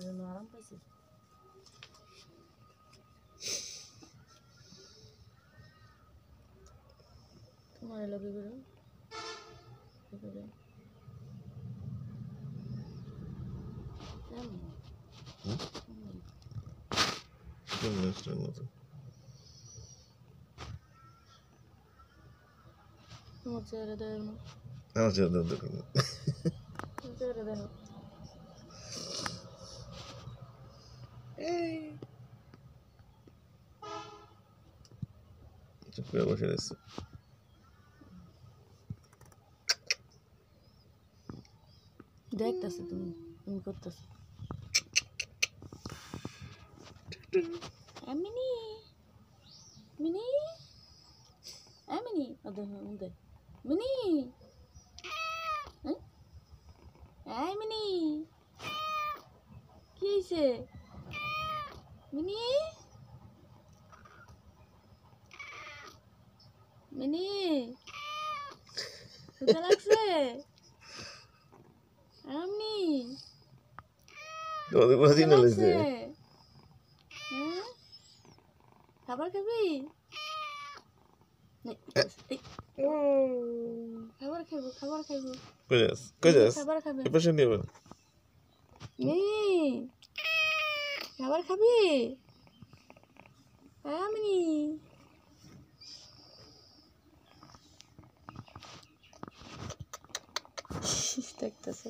জন্য আরাম পাইছি তোমার এলো কি করে কি করে এমন। হুম? এমন। জিমন্যাস্টের চুপ করে বসে রয়েছে দেখতেছো তুমি তুমি করতেছো মিনি মিনি এ মিনি ওদের ওদের মিনি এই মিনি কি হয়েছে মিনি মিনি লাগছে? আমনি তোমাদের হ্যাঁ? খাবার খাবি? খাবার খাইবো খাবার খাইবো কই যাস? কই যাস? খাবার খাবে। এ নিয়ে বল খাবার খাবি? আমি দেখতেছে।